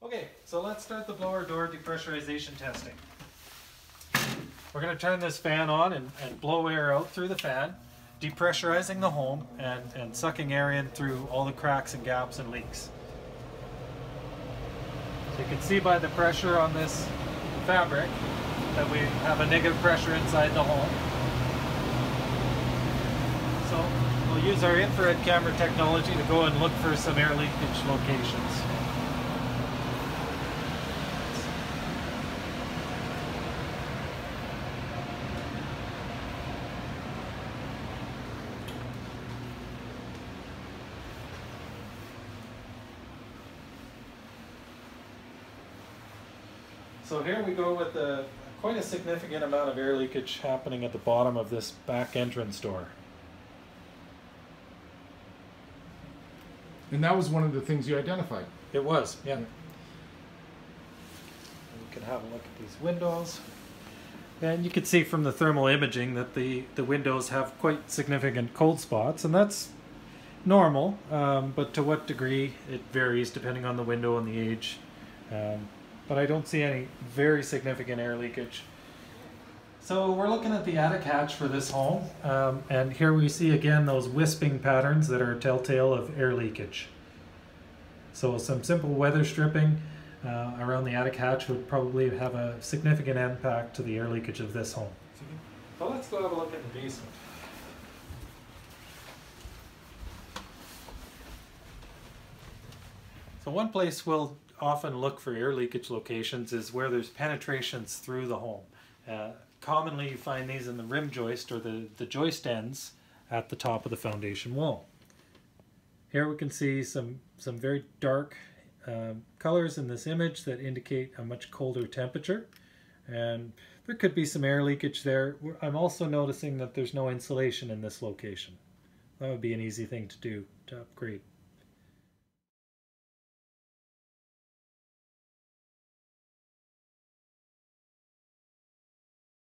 Okay, so let's start the blower door depressurization testing. We're going to turn this fan on and, and blow air out through the fan, depressurizing the home and, and sucking air in through all the cracks and gaps and leaks. So you can see by the pressure on this fabric that we have a negative pressure inside the home. So we'll use our infrared camera technology to go and look for some air leakage locations. So here we go with a, quite a significant amount of air leakage happening at the bottom of this back entrance door. And that was one of the things you identified. It was, yeah. And we can have a look at these windows. And you can see from the thermal imaging that the, the windows have quite significant cold spots, and that's normal, um, but to what degree it varies depending on the window and the age. Um, but I don't see any very significant air leakage. So we're looking at the attic hatch for this home, um, and here we see again those wisping patterns that are telltale of air leakage. So some simple weather stripping uh, around the attic hatch would probably have a significant impact to the air leakage of this home. So let's go have a look at the basement. So one place we'll often look for air leakage locations is where there's penetrations through the home. Uh, commonly you find these in the rim joist or the, the joist ends at the top of the foundation wall. Here we can see some, some very dark um, colors in this image that indicate a much colder temperature and there could be some air leakage there. I'm also noticing that there's no insulation in this location. That would be an easy thing to do to upgrade.